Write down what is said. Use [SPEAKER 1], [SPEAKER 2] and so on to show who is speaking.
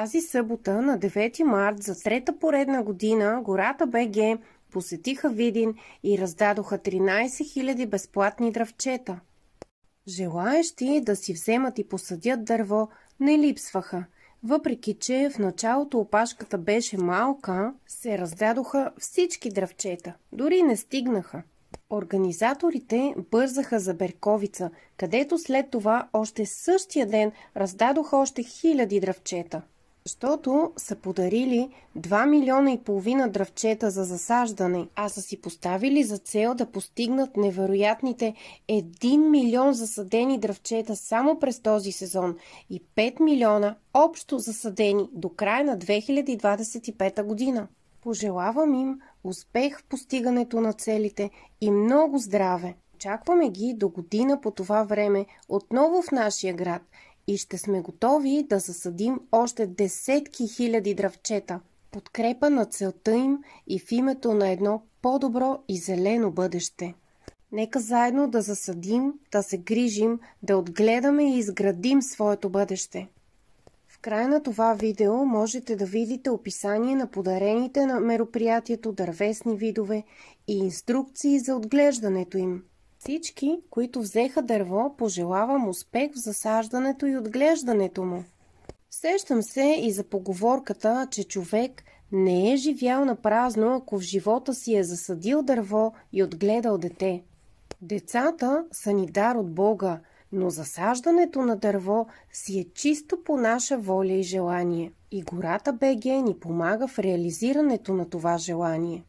[SPEAKER 1] Тази събота на 9 март за трета поредна година гората БГ посетиха Видин и раздадоха 13 000 безплатни дръвчета. Желаещи да си вземат и посадят дърво не липсваха. Въпреки, че в началото опашката беше малка, се раздадоха всички дръвчета. Дори не стигнаха. Организаторите бързаха за Берковица, където след това още същия ден раздадоха още хиляди дръвчета. Защото са подарили 2 милиона и половина дръвчета за засаждане, а са си поставили за цел да постигнат невероятните 1 милион засадени дръвчета само през този сезон и 5 милиона общо засадени до края на 2025 година. Пожелавам им успех в постигането на целите и много здраве. Очакваме ги до година по това време отново в нашия град и ще сме готови да засадим още десетки хиляди дръвчета. Подкрепа на целта им и в името на едно по-добро и зелено бъдеще. Нека заедно да засадим, да се грижим, да отгледаме и изградим своето бъдеще края на това видео можете да видите описание на подарените на мероприятието дървесни видове и инструкции за отглеждането им. Всички, които взеха дърво, пожелавам успех в засаждането и отглеждането му. Сещам се и за поговорката, че човек не е живял на празно, ако в живота си е засадил дърво и отгледал дете. Децата са ни дар от Бога – но засаждането на дърво си е чисто по наша воля и желание. И гората БГ ни помага в реализирането на това желание.